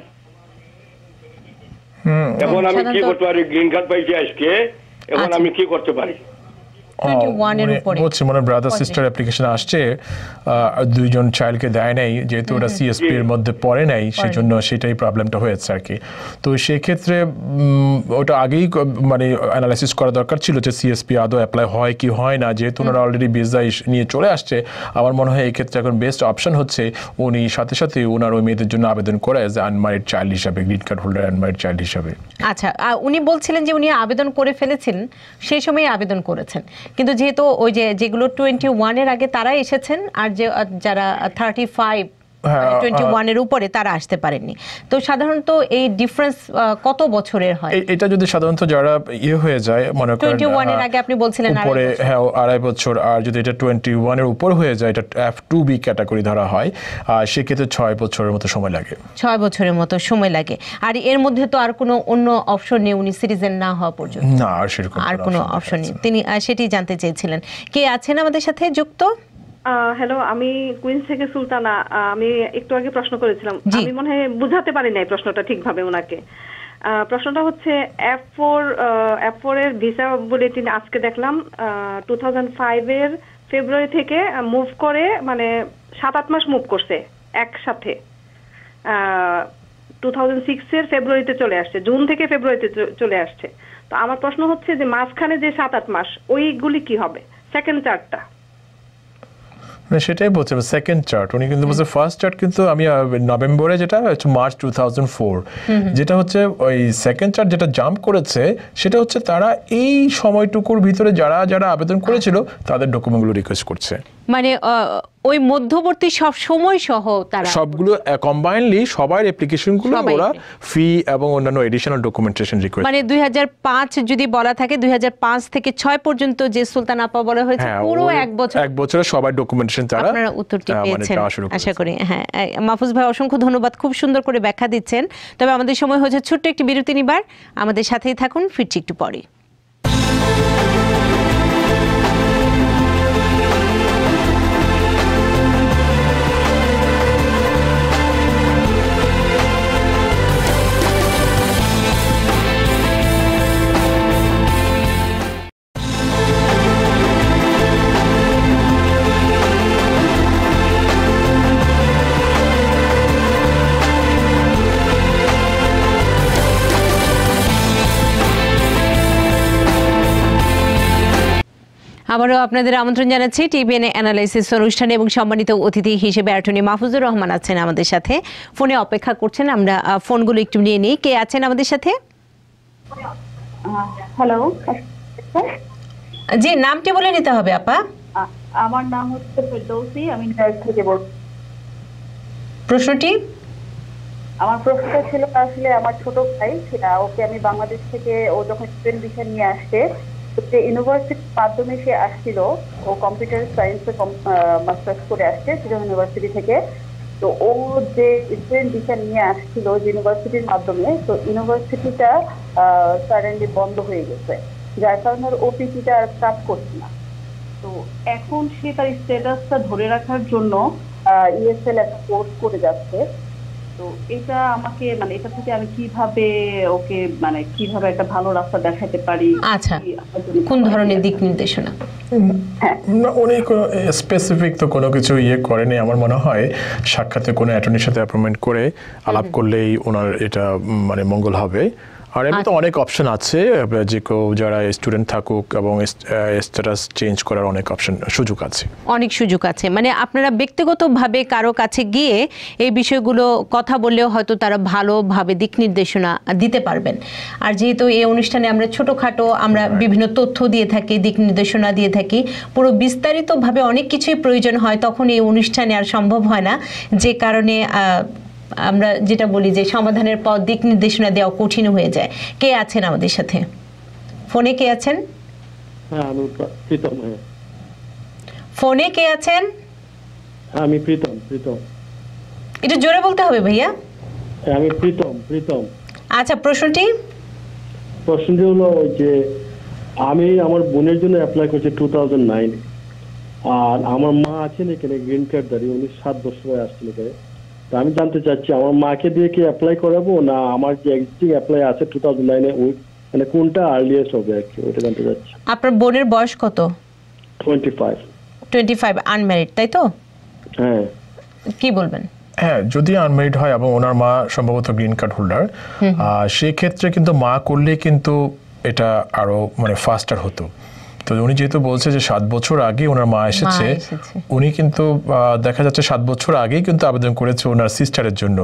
এখন আমি কি করতে পারি? গ্রিন কার্ড পাইছি আজকে। এখন আচ্ছা। আমি কি করতে পারি? 21 এর মানে উপরে। বলছি মানে ব্রাদার সিস্টার অ্যাপ্লিকেশন আসছে দুইজন চাইল্ডকে দেয় নাই যেহেতু ওটা সিএসপি এর মধ্যে পড়ে নাই সেই জন্য সেটাই প্রবলেমটা হয়েছে আর কি। তো সেক্ষেত্রে ওটা আগেই মানে অ্যানালাইসিস করা দরকার ছিল যে সিএসপি আদৌ অ্যাপ্লাই হয় কি হয় না যেহেতু ওনারা অলরেডি ভিসা নিয়ে চলে আসছে আমার মনে হয় এই ক্ষেত্রে এখন বেস্ট অপশন হচ্ছে উনি সাথে সাথে ওনার ওই মেয়েদের জন্য আবেদন করে অ্যাজ আনমারিড চাইল্ড হিসাবে green card holder unmarried child হিসাবে। আচ্ছা উনি বলছিলেন যে উনি আবেদন করে ফেলেছিলেন সেই সময় আবেদন করেছেন। কিন্তু যেহেতু ওই যে যেগুলো টোয়েন্টি ওয়ানের আগে তারা এসেছেন, আর যে যারা থার্টি ফাইভ টোয়েন্টি ওয়ানের উপরে তারা আসতে পারেননি। তো সাধারণত এই ডিফারেন্স কত বছরের হয়? এটা যদি সাধারণত যারা ইয়ে হয়ে যায় মনে করেন 21 এর আহ, আগে আপনি বলছিলেন উপরে হ্যাঁ আড়াই বছর আর যদি এটা টোয়েন্টি ওয়ানের উপর হয়ে যায় এটা এফ টু বি ক্যাটাগরি ধরা হয় আর সেক্ষেত্রে ছয় বছরের মতো সময় লাগে। ছয় বছরের মতো সময় লাগে। আর এর মধ্যে তো আর কোনো অন্য অপশন নেই উনি সিটিজেন না হওয়া পর্যন্ত। না আর সেরকম আর কোনো অপশন নেই। তিনি সেটি জানতে চেয়েছিলেন। কে আছেন আমাদের সাথে যুক্ত? হ্যালো আমি কুইন্স থেকে সুলতানা। আমি একটু আগে প্রশ্ন করেছিলাম। আমি মনে হয় বুঝাতে পারি নাই প্রশ্নটা ঠিকভাবে ওনাকে। প্রশ্নটা হচ্ছে এফ ফোর এফ ফোর এর ভিসা বুলেটিন আজকে দেখলাম টু থাউজেন্ড ফাইভ এর ফেব্রুয়ারি থেকে মুভ করে মানে সাত আট মাস মুভ করছে একসাথে। টু থাউজেন্ড সিক্স এর ফেব্রুয়ারিতে চলে আসছে জুন থেকে ফেব্রুয়ারিতে চলে আসছে। তো আমার প্রশ্ন হচ্ছে যে মাঝখানে যে সাত আট মাস ওইগুলি কি হবে? সেকেন্ড চার্টটা মানে সেটাই বলছে সেকেন্ড চার্ট উনি কিন্তু বলছে ফার্স্ট চার্ট কিন্তু আমি নভেম্বরে যেটা হচ্ছে মার্চ টু থাউজেন্ড ফোর যেটা হচ্ছে ওই সেকেন্ড চার্ট যেটা জাম্প করেছে সেটা হচ্ছে তারা এই সময়টুকুর ভিতরে যারা যারা আবেদন করেছিল তাদের ডকুমেন্টগুলো রিকোয়েস্ট করছে। মানে ওই মধ্যবর্তী সব সময় সহ তারা সবগুলো কম্বাইনলি সবার অ্যাপ্লিকেশনগুলো। ওরা ফি এবং অন্যান্য এডিশনাল ডকুমেন্টেশন রিকোয়েস্ট মানে দুই যদি বলা থাকে দুই থেকে ছয় পর্যন্ত যে সুলতান আপা বলা হয়েছে হ্যাঁ পুরো এক বছর এক বছরে সবার ডকুমেন্টেশন তারা আপনারা উত্তরটি মানে পেয়েছেন আশা করি। হ্যাঁ মাহফুজ ভাই অসংখ্য ধন্যবাদ খুব সুন্দর করে ব্যাখ্যা দিচ্ছেন। তবে আমাদের সময় হয়েছে ছোট্ট একটি বিরতি নিবার। আমাদের সাথেই থাকুন ফিরছি একটু পরে। আবারও আপনাদের আমন্ত্রণ জানাচ্ছি টিভিএন অ্যানালাইসিস অনুষ্ঠানে এবং সম্মানিত অতিথি হিসেবে অ্যাটর্নি মাহফুজুর রহমান আছেন আমাদের সাথে। ফোনে অপেক্ষা করছেন আমরা ফোনগুলো একটু নিয়ে নিই। কে আছেন আমাদের সাথে? হ্যালো। জি নামটি বলে নিতে হবে আপা। আমার নাম হচ্ছে ফেরদৌসি আমি নিউ থেকে বলছি। প্রশ্নটি? আমার প্রশ্নটা ছিল আসলে আমার ছোট ভাই সেটা ওকে আমি বাংলাদেশ থেকে ও যখন স্টুডেন্ট ভিসা নিয়ে আসছে যে ইউনিভার্সিটির মাধ্যমে সে আসছিল, ও কম্পিউটার সায়েন্সে মাস্টার্স করে আসছে শিলং ইউনিভার্সিটি থেকে। তো ও যে স্টুডেন্ট ভিসা নিয়ে আসছিল যে ইউনিভার্সিটির মাধ্যমে, তো ইউনিভার্সিটিটা সাডেনলি বন্ধ হয়ে গেছে। যার কারণে ওর ওপিটিটা আর কাজ করছে না। তো এখন সে তার স্ট্যাটাসটা ধরে রাখার জন্য ইএসএল একটা কোর্স করে যাচ্ছে। তো এটা আমাকে মানে এটা থেকে আমি কীভাবে ওকে মানে কীভাবে একটা ভালো রাস্তা দেখাতে পারি? আচ্ছা কোন ধরনের দিক নির্দেশনা? না উনি স্পেসিফিক তো কোনো কিছু ইয়ে করেনি। আমার মনে হয় সাক্ষাতে কোনো অ্যাটর্নির সাথে অ্যাপয়েন্টমেন্ট করে আলাপ করলেই ওনার এটা মানে মঙ্গল হবে। আর এমনি তো অনেক অপশন আছে যে কেউ যারা স্টুডেন্ট থাকুক এবং স্ট্যাটাস চেঞ্জ করার অনেক অপশন সুযোগ আছে। অনেক সুযোগ আছে। মানে আপনারা ব্যক্তিগতভাবে কারও কাছে গিয়ে এই বিষয়গুলো কথা বললেও হয়তো তারা ভালোভাবে দিক নির্দেশনা দিতে পারবেন। আর যেহেতু এই অনুষ্ঠানে আমরা ছোটোখাটো আমরা বিভিন্ন তথ্য দিয়ে থাকি দিক নির্দেশনা দিয়ে থাকি পুরো বিস্তারিতভাবে অনেক কিছুই প্রয়োজন হয় তখন এই অনুষ্ঠানে আর সম্ভব হয় না। যে কারণে আমরা যেটা বলি যে সমাধানের পর দিক নির্দেশনা দেওয়া কঠিন হয়ে যায়। কে আছেন আমাদের সাথে? ফোনে কে আছেন? হ্যাঁ হ্যাঁ। ফোনে কে আছেন? হ্যাঁ, আমি প্রীতম প্রীতম। এটা জোরে বলতে হবে ভাইয়া। আমি প্রীতম প্রীতম। আচ্ছা প্রশ্নটি? প্রশ্নটি হলো ওই যে আমি আমার বোনের জন্য অ্যাপ্লাই করছি টু থাউজেন্ড নাইন আর আমার মা আছেন এখানে গ্রিন কার্ড দাঁড়িয়ে উনি সাত বছর আসছেন এখানে। তো আমি জানতে চাচ্ছি আমার মাকে দিয়ে কি অ্যাপ্লাই করাবো না আমার যে এক্সিস্টিং অ্যাপ্লাই আছে টু থাউজেন্ড নাইনে ওই মানে কোনটা আর্লিয়েস্ট হবে আর কি ওইটা জানতে চাচ্ছি। আপনার বোনের বয়স কত? Twenty five twenty five unmarried তাই তো? হ্যাঁ। কি বলবেন? হ্যাঁ যদি আনমেরিড হয় এবং ওনার মা সম্ভবত গ্রিন কার্ড হোল্ডার সেই ক্ষেত্রে কিন্তু মা করলে কিন্তু এটা আরও মানে ফাস্টার হতো। তো উনি যেহেতু বলছে যে সাত বছর আগে ওনার মা এসেছে। উনি কিন্তু দেখা যাচ্ছে সাত বছর আগেই কিন্তু আবেদন করেছে ওনার সিস্টারের জন্য।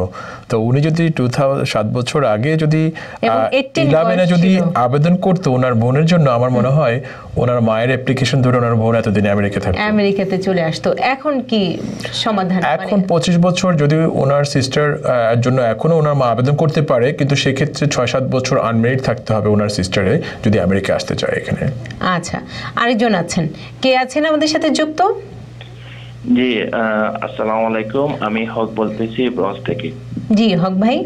তো উনি যদি টু সাত বছর আগে যদি এবং 18 ইলেভেনে যদি আবেদন করতো ওনার বোনের জন্য আমার মনে হয় ওনার মায়ের অ্যাপ্লিকেশন ধরে ওনার বোন এতদিন আমেরিকা থাকতো। আমেরিকাতে চলে আসতো। এখন কি সমাধান এখন মানে পঁচিশ বছর যদি ওনার সিস্টার জন্য এখনও ওনার মা আবেদন করতে পারে কিন্তু সেক্ষেত্রে ছয় সাত বছর আনমেরিড থাকতে হবে ওনার সিস্টারে যদি আমেরিকা আসতে চায় এখানে। আচ্ছা। আরেকজন আছেন। কে আছেন আমাদের সাথে যুক্ত? জি আসসালামু আলাইকুম। আমি হক বলতেছি ব্রঞ্জ থেকে। জি হক ভাই।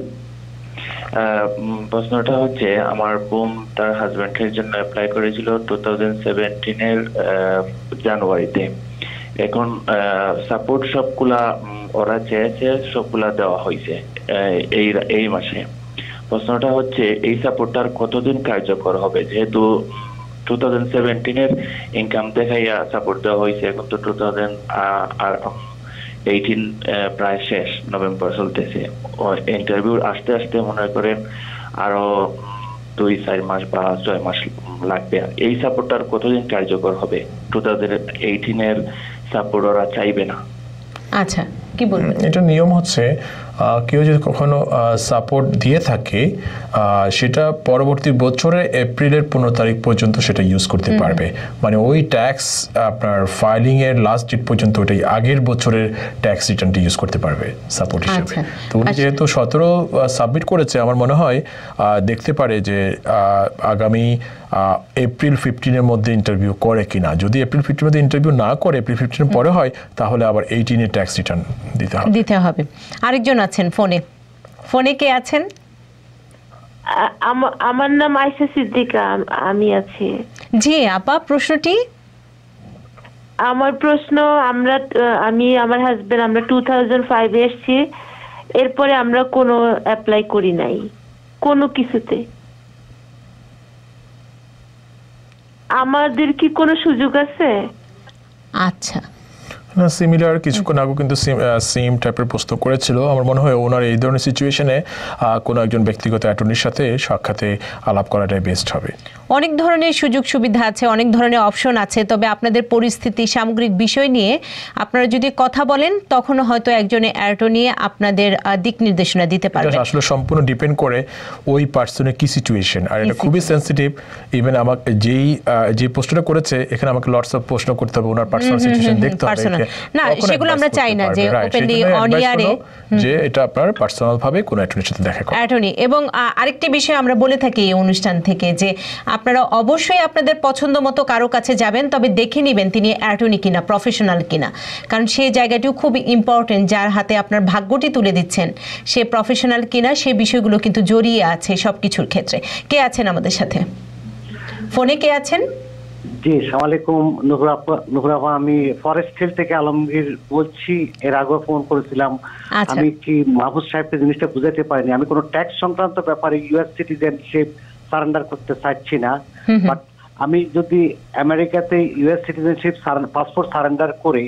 প্রশ্নটা হচ্ছে আমার বোন তার হাজবেন্ডের জন্য অ্যাপ্লাই করেছিল টু থাউজেন্ড সেভেন্টিনের জানুয়ারিতে। এখন সাপোর্ট সবগুলা ওরা চেয়েছে সবগুলা দেওয়া হয়েছে এই এই মাসে। প্রশ্নটা হচ্ছে এই সাপোর্টটার কতদিন কার্যকর হবে? যেহেতু টু থাউজেন্ড সেভেন্টিনের ইনকাম দেখাইয়া সাপোর্ট দেওয়া হয়েছে এখন তো টু থাউজেন্ড এইটিন প্রায় শেষ নভেম্বর চলতেছে। ইন্টারভিউ আসতে আসতে মনে করেন আরও দুই চার মাস বা ছয় মাস লাগবে। এই সাপোর্টটার কতদিন কার্যকর হবে? টু থাউজেন্ড এইটিনের সাপোর্ট ওরা চাইবে না। আচ্ছা কি বলবেন? এটা নিয়ম হচ্ছে কেউ যদি কখনো সাপোর্ট দিয়ে থাকে সেটা পরবর্তী বছরের এপ্রিলের পনেরো তারিখ পর্যন্ত সেটা ইউজ করতে পারবে। মানে ওই ট্যাক্স আপনার ফাইলিং এর লাস্ট ডেট পর্যন্ত ওটাই আগের বছরের ট্যাক্স রিটার্নটি ইউজ করতে পারবে সাপোর্ট হিসেবে। আচ্ছা, তো উনি আচ্ছা। যেহেতু সতেরো সাবমিট করেছে আমার মনে হয় আহ, দেখতে পারে যে আগামী এপ্রিল ফিফটিনের মধ্যে ইন্টারভিউ করে কিনা। যদি এপ্রিল ফিফটিনের মধ্যে ইন্টারভিউ না করে এপ্রিল ফিফটিনের পরে হয় তাহলে আবার এইটিনের ট্যাক্স রিটার্ন দিতে হবে। দিতে হবে। আরেকজন আছেন ফোনে? ফোনে কে আছেন? আমার নাম আয়সা সিদ্দিকা আমি আছি। জি আপা প্রশ্নটি? আমার প্রশ্ন আমরা আমি আমার হাজবেন্ড আমরা টু থাউজেন্ড ফাইভে এসছি। এরপরে আমরা কোনো অ্যাপ্লাই করি নাই। কোনো কিছুতে। আমাদের কি কোনো সুযোগ আছে? আচ্ছা। না সিমিলার কিছুক্ষণ আগে কিন্তু সেম টাইপের প্রশ্ন করেছিল। আমার মনে হয় ওনার এই ধরনের সিচুয়েশনে কোনো একজন ব্যক্তিগত অ্যাটর্নির সাথে সাক্ষাতে আলাপ করাটাই বেস্ট হবে। অনেক ধরনের সুযোগ সুবিধা আছে অনেক ধরনের অপশন আছে তবে আপনাদের পরিস্থিতি সামগ্রিক বিষয় নিয়ে আপনারা যদি কথা বলেন তখন হয়তো একজনে অ্যাটর্নি আপনাদের দিক নির্দেশনা দিতে পারবে আসলে সম্পূর্ণ ডিপেন্ড করে ওই পার্সনের কি সিচুয়েশন আর এটা খুবই সেন্সিটিভ ইভেন আমাকে যেই যে প্রশ্নটা করেছে এখানে আমাকে লটস অফ প্রশ্ন করতে হবে ওনার পার্সোনাল সিচুয়েশন দেখতে হবে। না সেগুলো আমরা চাই না যে। ওপেনলি অন ইয়ারে যে এটা আপনার পার্সোনাল ভাবে কোনো অ্যাটর্নির সাথে দেখা করা অ্যাটর্নি এবং আরেকটি বিষয় আমরা বলে থাকি এই অনুষ্ঠান থেকে যে আপনারা অবশ্যই আপনাদের পছন্দ মতো কারও কাছে যাবেন তবে দেখে নেবেন তিনি অ্যাটর্নি কিনা প্রফেশনাল কিনা। কারণ সেই জায়গাটিও খুব ইম্পর্টেন্ট যার হাতে আপনার ভাগ্যটি তুলে দিচ্ছেন। সে প্রফেশনাল কিনা সেই বিষয়গুলো কিন্তু জড়িয়ে আছে সব কিছুর ক্ষেত্রে। কে আছেন আমাদের সাথে? ফোনে কে আছেন? জি সালাম আলাইকুম আপা আমি ফরেস্ট হিল থেকে আলমগীর বলছি। এর আগে ফোন করেছিলাম। আচ্ছা। আমি কি মাহবুব সাহেবকে জিনিসটা বুঝাতে পারিনি। আমি কোনো ট্যাক্স সংক্রান্ত ব্যাপারে ইউএস সিটিজেনশিপ সারেন্ডার করতে চাচ্ছি না। বাট আমি যদি আমেরিকাতে ইউএস সিটিজেনশিপ পাসপোর্ট সারেন্ডার করে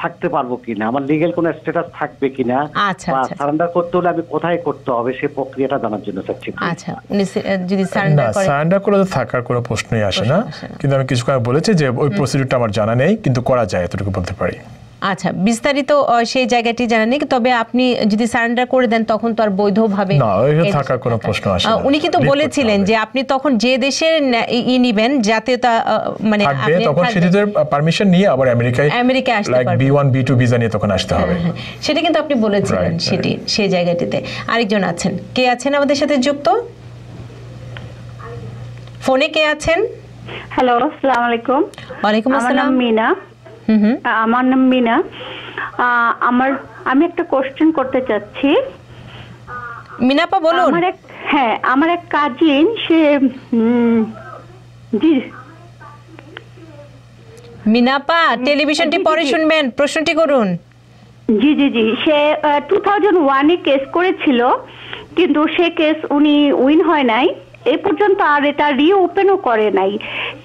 থাকতে পারব কিনা? আমার লিগেল কোনো স্ট্যাটাস থাকবে কিনা? আচ্ছা, বা আচ্ছা। সারেন্ডার করতে হলে আমি কোথায় করতে হবে সেই প্রক্রিয়াটা জানার জন্য ঠিক আচ্ছা যদি সারেন্ডার করে সারেন্ডার করে তো থাকার কোনো প্রশ্নই আসে না। কিন্তু আমি কিছু কথা বলেছি যে ওই প্রসিডিউরটা আমার জানা নেই কিন্তু করা যায় এতটুকু বলতে পারি। আচ্ছা বিস্তারিত সেই জায়গাটি জানা নেই তবে আপনি যদি সারেন্ডার করে দেন তখন তো আর বৈধভাবে না থাকার কোনো প্রশ্ন আসে উনি কিন্তু বলেছিলেন যে আপনি তখন যে দেশের ই- নিবেন জাতীয়তা আহ, মানে আপনি তখন সেটিতে পারমিশন নিয়ে আবার আমেরিকায় আমেরিকায় আসতে লাইক পারবে। B one B two visa নিয়ে তখন আসতে হবে। সেটা কিন্তু আপনি বলেছিলেন সেটি সেই জায়গাটিতে। আরেকজন আছেন। কে আছেন আমাদের সাথে যুক্ত? ফোনে কে আছেন? হ্যালো আসসালামু আলাইকুম। ওয়ালাইকুম আমার নাম আসসালাম। মিনা। আমার নাম মিনা। আমার আমি একটা কোশ্চেন করতে চাচ্ছি। মিনাপা বলুন। আমার এক হ্যাঁ আমার এক কাজিন সে জি। মিনাপা টেলিভিশনটি পরে শুনবেন প্রশ্নটি করুন। জি জি জি। সে টু থাউজেন্ড ওয়ানে কেস করেছিল কিন্তু সে কেস উনি উইন হয় নাই। এই পর্যন্ত আর এটা রিওপেনও করে নাই।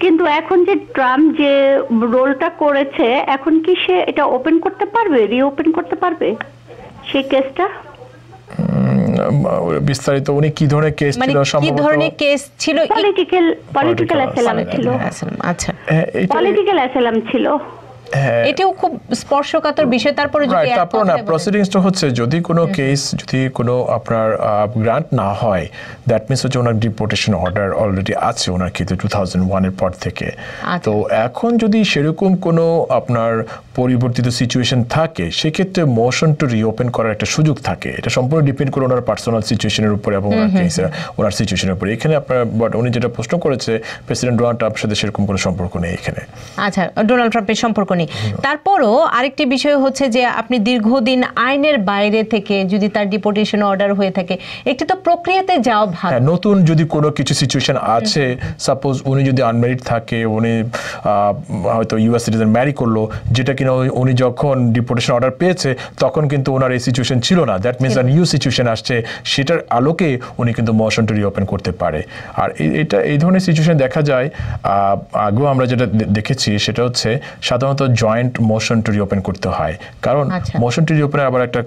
কিন্তু এখন যে ট্রাম্প যে রোলটা করেছে এখন কি সে এটা ওপেন করতে পারবে? রিওপেন করতে পারবে? সেই কেসটা বিস্তারিত উনি কি ধরনের কেস মানে ছিল কি ধরনের কেস ছিল? পলিটিক্যাল পলিটিক্যাল অ্যাসাইলাম ছিল। আচ্ছা। পলিটিক্যাল অ্যাসাইলাম ছিল। এটাও খুব স্পর্শকাতর বিষয় তারপরে যদি তারপর না প্রসিডিংসটা হচ্ছে যদি কোনো কেস যদি কোনো আপনার গ্রান্ট না হয় দ্যাট মিনস হচ্ছে ওনার ডিপোর্টেশন অর্ডার অলরেডি আছে ওনার ক্ষেত্রে টু থাউজেন্ড ওয়ানের পর থেকে। আচ্ছা। তো এখন যদি সেরকম কোনো আপনার পরিবর্তিত সিচুয়েশন থাকে সেক্ষেত্রে মোশন টু রিওপেন করার একটা সুযোগ থাকে। এটা সম্পূর্ণ ডিপেন্ড করে ওনার পার্সোনাল সিচুয়েশনের উপরে এবং ওনার সিচুয়েশনের উপরে। এখানে আপনার বাট উনি যেটা প্রশ্ন করেছে প্রেসিডেন্ট ডোনাল্ড ট্রাম্পের সাথে সেরকম কোনো সম্পর্ক নেই এখানে। আচ্ছা ডোনাল্ড ট্রাম্পের সম্পর্ক নেই তারপরও আরেকটি বিষয় হচ্ছে যে আপনি দীর্ঘদিন আইনের বাইরে থেকে যদি তার ডিপোর্টেশন অর্ডার হয়ে থাকে একটি তো প্রক্রিয়াতে যাওয়া ভালো। হ্যাঁ নতুন যদি কোনো কিছু সিচুয়েশন আছে সাপোজ উনি যদি আনম্যারিড থাকে উনি হয়তো ইউএস সিটিজেন ম্যারি করল যেটা কিনা উনি- যখন ডিপোর্টেশন অর্ডার পেয়েছে তখন কিন্তু ওনার এই সিচুয়েশন ছিল না। দ্যাট মিনস আর নিউ সিচুয়েশন আসছে সেটার আলোকে উনি কিন্তু মোশন টু রিওপেন করতে পারে। আর এটা এই ধরনের সিচুয়েশন দেখা যায়। আহ, আগেও আমরা যেটা দেখেছি সেটা হচ্ছে সাধারণত জয়েন্ট মোশন টু রিওপেন করতে হয়। কারণ আচ্ছা। মোশন টু রিওপেনের আবার একটা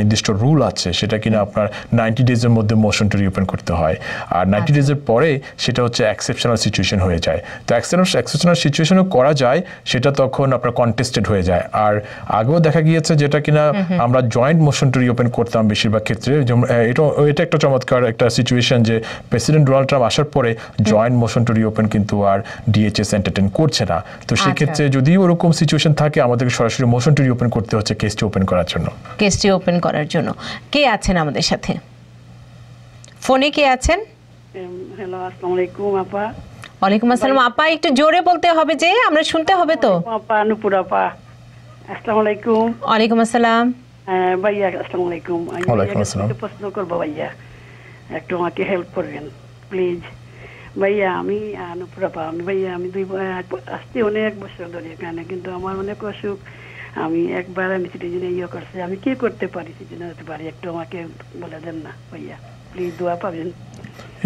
নির্দিষ্ট রুল আছে সেটা কিনা আপনার নাইনটি ডেজের মধ্যে মোশন টু রিওপেন করতে হয়। আর নাইনটি ডেজের পরে সেটা হচ্ছে এক্সেপশনাল সিচুয়েশন হয়ে যায়। তো এক্সেপশনাল সিচুয়েশনও করা যায় সেটা তখন আপনার কন্টেস্টেড হয়ে যায়। আর আগেও দেখা গিয়েছে যেটা কিনা আমরা জয়েন্ট মোশন টু রিওপেন করতাম বেশিরভাগ ক্ষেত্রে। যেমন, এটা এটা একটা চমৎকার একটা সিচুয়েশন যে প্রেসিডেন্ট ডোনাল্ড ট্রাম্প আসার পরে জয়েন্ট মোশন টু রিওপেন কিন্তু আর ডিএচএস এন্টারটেন করছে না। তো সেক্ষেত্রে যদি ওরকম সিচুয়েশন থাকে আমাদেরকে সরাসরি মোশন টু রিওপেন করতে হচ্ছে কেসটি ওপেন করার জন্য। কেসটি ওপেন করার জন্য। কে আছেন আমাদের সাথে? ফোনে কে আছেন? হ্যালো আসসালামু আলাইকুম আপা। ওয়ালাইকুম আসসালাম। আপা একটু জোরে বলতে হবে যে আমরা শুনতে হবে তো। আপা নুপুর আপা। আসসালামু আলাইকুম ওয়ালাইকুম আসসালাম। ভাইয়া আসসালামু আলাইকুম আমি ওয়ালাইকুম একটা আসসালাম। প্রশ্ন করব ভাইয়া। একটু আমাকে হেল্প করবেন প্লিজ ভাইয়া, আমি অনুপ্রভা নুপুর আমি ভাইয়া আমি দুই আসতে অনেক বছর ধরে এখানে কিন্তু আমার অনেক অসুখ আমি একবার আমি সিটিজেন ইয়ে করছি, আমি কি করতে পারি সিটিজেন হতে পারি, একটু আমাকে বলে দেন না, ভাইয়া। প্লিজ দোয়া পাবেন।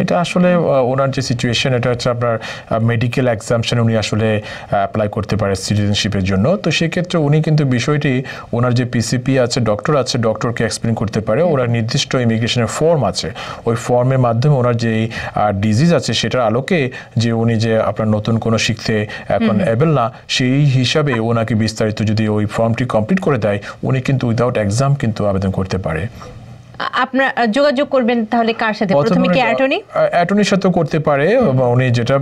এটা আসলে ওনার যে সিচুয়েশন এটা হচ্ছে আপনার মেডিকেল এক্সামশন উনি আসলে অ্যাপ্লাই করতে পারে সিটিজেনশিপের জন্য। তো সেক্ষেত্রে উনি কিন্তু বিষয়টি ওনার যে পিসিপি আছে ডক্টর আছে ডক্টরকে এক্সপ্লেন করতে পারে। ওনার নির্দিষ্ট ইমিগ্রেশনের ফর্ম আছে। ওই ফর্মের মাধ্যমে ওনার যে ডিজিজ আছে সেটার আলোকে যে উনি যে আপনার নতুন কোনো শিখতে এখন অ্যাবেল না সেই হিসাবে ওনাকে বিস্তারিত যদি ওই ফর্মটি কমপ্লিট করে দেয় উনি কিন্তু উইদাউট এক্সাম কিন্তু আবেদন করতে পারে। আপনার যোগাযোগ করবেন তাহলে কার সাথে? প্রথমে কি অ্যাটর্নি? অ্যাটর্নির সাথেও করতে পারে বা উনি যেটা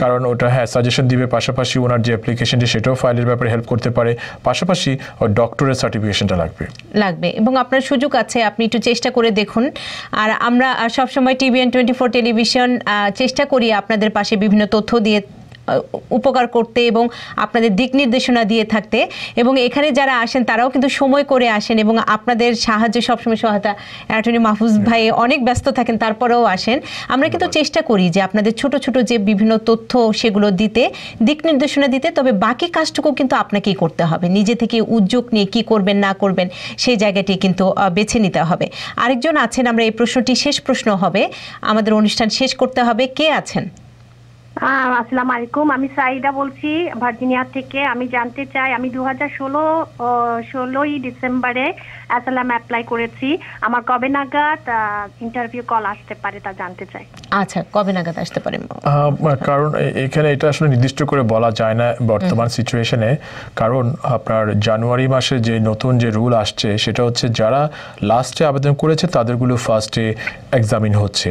কারণ- ওটা হ্যাঁ সাজেশন দিবে পাশাপাশি ওনার যে অ্যাপ্লিকেশনটি সেটাও ফাইলের ব্যাপারে হেল্প করতে পারে পাশাপাশি ডক্টরের সার্টিফিকেশনটা লাগবে। লাগবে এবং আপনার সুযোগ আছে আপনি একটু চেষ্টা করে দেখুন। আর আমরা সবসময় টিভিএন টোয়েন্টি ফোর টেলিভিশন চেষ্টা করি আপনাদের পাশে বিভিন্ন তথ্য দিয়ে উপকার করতে এবং আপনাদের দিক নির্দেশনা দিয়ে থাকতে। এবং এখানে যারা আসেন তারাও কিন্তু সময় করে আসেন এবং আপনাদের সাহায্য সবসময় সহায়তা। অ্যাটর্নি মাহফুজ ভাই অনেক ব্যস্ত থাকেন তারপরেও আসেন। আমরা কিন্তু চেষ্টা করি যে আপনাদের ছোট ছোট যে বিভিন্ন তথ্য সেগুলো দিতে দিক নির্দেশনা দিতে তবে বাকি কাজটুকু কিন্তু আপনাকেই করতে হবে। নিজে থেকে উদ্যোগ নিয়ে কি করবেন না করবেন সেই জায়গাটি কিন্তু বেছে নিতে হবে। আরেকজন আছেন আমরা এই প্রশ্নটি শেষ প্রশ্ন হবে। আমাদের অনুষ্ঠান শেষ করতে হবে। কে আছেন? আসসালামু আলাইকুম। আমি সাইদা বলছি ভার্জিনিয়া থেকে। আমি জানতে চাই আমি দু হাজার ষোলো ষোলোই ডিসেম্বরে অ্যাসালাম অ্যাপ্লাই করেছি। আমার কবে নাগাদ ইন্টারভিউ কল আসতে পারে তা জানতে চাই। আচ্ছা কবে নাগাদ আসতে পারেন কারণ এখানে এটা আসলে নির্দিষ্ট করে বলা যায় না বর্তমান সিচুয়েশনে কারণ আপনার জানুয়ারি মাসে যে নতুন যে রুল আসছে সেটা হচ্ছে যারা লাস্টে আবেদন করেছে তাদেরগুলো ফার্স্টে এক্সামিন হচ্ছে।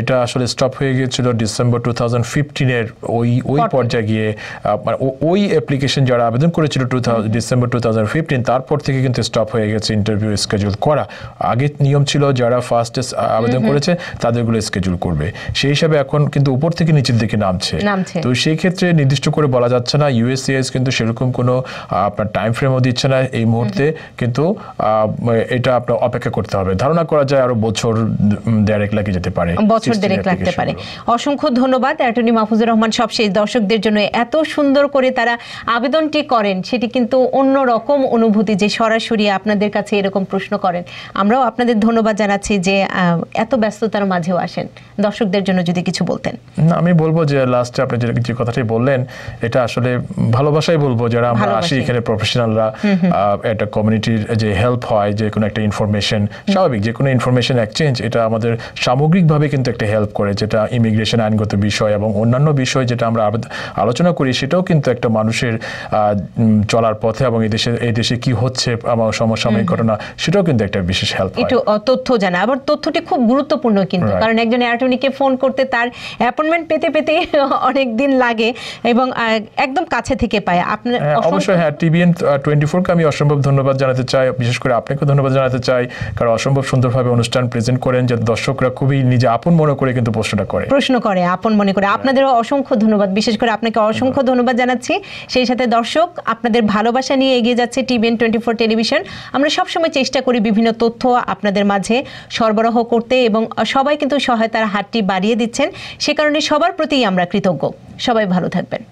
এটা আসলে স্টপ হয়ে গিয়েছিল ডিসেম্বর টু থাউজেন্ড ফিফটিনের ওই ওই পর্যায়ে গিয়ে ও- ওই অ্যাপ্লিকেশন যারা আবেদন করেছিল two December two thousand fifteen তারপর থেকে কিন্তু স্টপ হয়ে গেছে ইন্টারভিউ স্কেজুল করা। আগে নিয়ম ছিল যারা ফার্স্টে আবেদন। করেছে তাদেরগুলো স্কেজুল করবে। সেই হিসাবে এখন কিন্তু উপর থেকে নিচের দিকে নামছে। তো সেই ক্ষেত্রে নির্দিষ্ট করে বলা যাচ্ছে না ইউএসসিএস কিন্তু সেরকম কোনো আপনার টাইম ফ্রেমও দিচ্ছে না এই মুহূর্তে। কিন্তু এটা আপনার অপেক্ষা করতে হবে। ধারণা করা যায় আরও বছর দেড়েক লাগে যেতে পারে। বছর দেড়েক লাগতে পারে। অসংখ্য ধন্যবাদ অ্যাটর্নি মাহফুজুর রহমান সবশেষ দর্শকদের জন্য এত সুন্দর করে তারা আবেদনটি করেন সেটি কিন্তু অন্য রকম অনুভূতি যে সরাসরি আপনাদের কাছে এরকম প্রশ্ন করেন। আমরাও আপনাদের ধন্যবাদ জানাচ্ছি যে এত ব্যস্ততার মাঝেও আসেন। দর্শকদের জন্য যদি কিছু বলতেন। আমি বলব যে লাস্টে আপনি যে কথাটি বললেন এটা আসলে ভালোবাসাই বলব যারা আমরা আসি এখানে প্রফেশনালরা। একটা কমিউনিটির যে হেল্প হয় যে কোনো একটা ইনফরমেশন স্বাভাবিক যে কোনো ইনফরমেশন এক্সচেঞ্জ এটা আমাদের সামগ্রিকভাবে কিন্তু একটা হেল্প করে যেটা ইমিগ্রেশন আইনগত বিষয় এবং অন্যান্য বিষয় যেটা আমরা আলোচনা করি সেটাও কিন্তু একটা মানুষের চলার পথে এবং এই দেশে এই দেশে কি হচ্ছে আমার সমসাময়িক। ঘটনা সেটাও কিন্তু একটা বিশেষ হেল্প একটু তথ্য জানা। আবার তথ্যটি খুব গুরুত্বপূর্ণ কিন্তু। কারণ একজন অ্যাটর্নিকে ফোন করতে তার অ্যাপয়েন্টমেন্ট পেতে পেতে অনেক দিন লাগে এবং একদম কাছে থেকে পায়। আপনার হ্যাঁ, অবশ্যই হ্যাঁ টিভিএন টোয়েন্টি ফোরকে আমি অসম্ভব ধন্যবাদ জানাতে চাই। বিশেষ করে আপনাকে ধন্যবাদ জানাতে চাই। কারণ অসম্ভব সুন্দরভাবে অনুষ্ঠান প্রেজেন্ট করেন যাতে দর্শকরা খুবই নিজে আপন মনে করে কিন্তু প্রশ্নটা করে। প্রশ্ন করে আপন মনে করে। আপনাদেরও অসংখ্য ধন্যবাদ। বিশেষ করে আপনাকে অসংখ্য ধন্যবাদ। জানাচ্ছি। সেই সাথে দর্শক আপনাদের ভালোবাসা নিয়ে এগিয়ে যাচ্ছে টিভিএন টোয়েন্টি ফোর টেলিভিশন। আমরা সবসময় চেষ্টা করি বিভিন্ন তথ্য আপনাদের মাঝে সরবরাহ করতে এবং সবাই কিন্তু সহায়তার হাতটি বাড়িয়ে দিচ্ছেন। সে কারণে সবার প্রতিই আমরা কৃতজ্ঞ। সবাই ভালো থাকবেন।